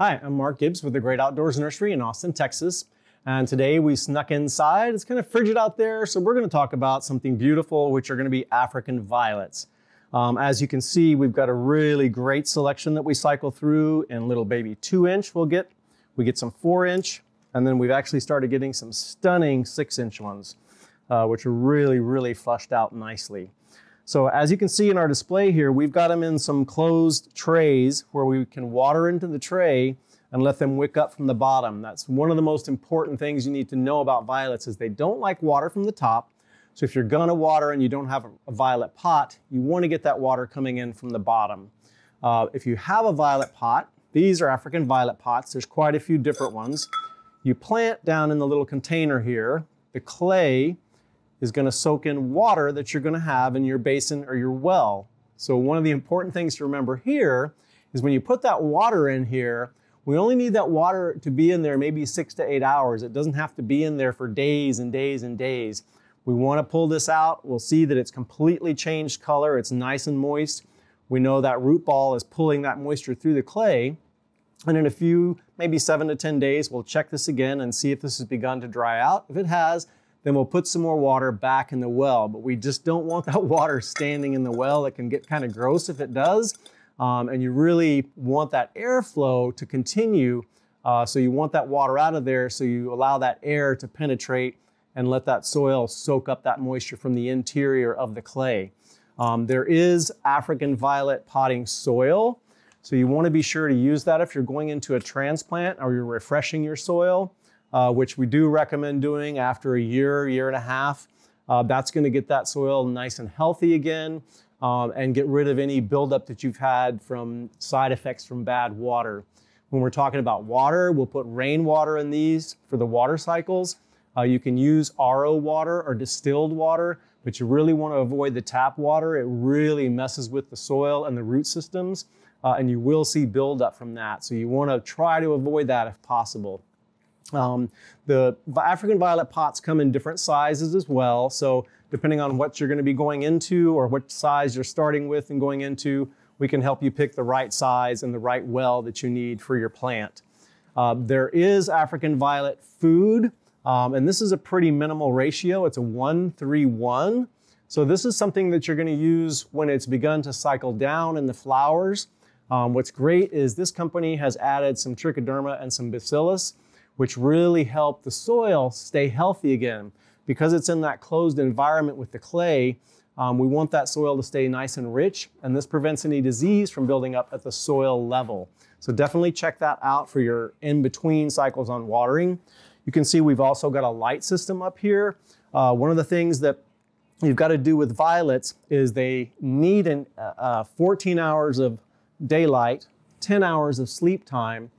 Hi, I'm Mark Gibbs with the Great Outdoors Nursery in Austin, Texas. And today we snuck inside. It's kind of frigid out there, so we're going to talk about something beautiful, which are going to be African violets. Um, as you can see, we've got a really great selection that we cycle through in little baby two inch we'll get. We get some four inch, and then we've actually started getting some stunning six inch ones, uh, which are really, really flushed out nicely. So as you can see in our display here, we've got them in some closed trays where we can water into the tray and let them wick up from the bottom. That's one of the most important things you need to know about violets is they don't like water from the top. So if you're gonna water and you don't have a violet pot, you wanna get that water coming in from the bottom. Uh, if you have a violet pot, these are African violet pots. There's quite a few different ones. You plant down in the little container here. The clay is going to soak in water that you're going to have in your basin or your well. So one of the important things to remember here is when you put that water in here, we only need that water to be in there maybe six to eight hours. It doesn't have to be in there for days and days and days. We want to pull this out. We'll see that it's completely changed color. It's nice and moist. We know that root ball is pulling that moisture through the clay. And in a few, maybe seven to 10 days, we'll check this again and see if this has begun to dry out. If it has, then we'll put some more water back in the well. But we just don't want that water standing in the well. It can get kind of gross if it does. Um, and you really want that airflow to continue. Uh, so you want that water out of there so you allow that air to penetrate and let that soil soak up that moisture from the interior of the clay. Um, there is African violet potting soil. So you want to be sure to use that if you're going into a transplant or you're refreshing your soil uh, which we do recommend doing after a year, year and a half. Uh, that's going to get that soil nice and healthy again um, and get rid of any buildup that you've had from side effects from bad water. When we're talking about water, we'll put rainwater in these for the water cycles. Uh, you can use RO water or distilled water, but you really want to avoid the tap water. It really messes with the soil and the root systems, uh, and you will see buildup from that. So you want to try to avoid that if possible. Um, the African violet pots come in different sizes as well. So depending on what you're going to be going into or what size you're starting with and going into, we can help you pick the right size and the right well that you need for your plant. Uh, there is African violet food, um, and this is a pretty minimal ratio. It's a 131. So this is something that you're going to use when it's begun to cycle down in the flowers. Um, what's great is this company has added some trichoderma and some bacillus which really help the soil stay healthy again. Because it's in that closed environment with the clay, um, we want that soil to stay nice and rich, and this prevents any disease from building up at the soil level. So definitely check that out for your in-between cycles on watering. You can see we've also got a light system up here. Uh, one of the things that you've got to do with violets is they need an, uh, uh 14 hours of daylight, 10 hours of sleep time,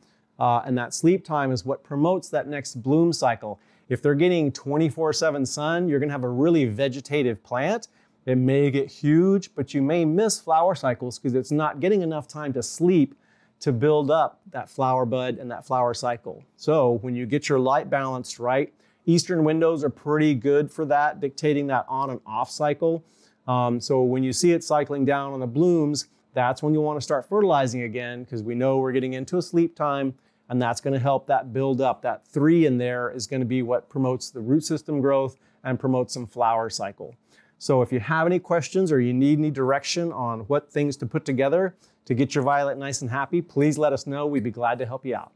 uh, and that sleep time is what promotes that next bloom cycle. If they're getting 24 7 sun, you're gonna have a really vegetative plant. It may get huge, but you may miss flower cycles because it's not getting enough time to sleep to build up that flower bud and that flower cycle. So when you get your light balanced right, eastern windows are pretty good for that, dictating that on and off cycle. Um, so when you see it cycling down on the blooms, that's when you want to start fertilizing again because we know we're getting into a sleep time and that's going to help that build up. That three in there is going to be what promotes the root system growth and promotes some flower cycle. So if you have any questions or you need any direction on what things to put together to get your violet nice and happy, please let us know. We'd be glad to help you out.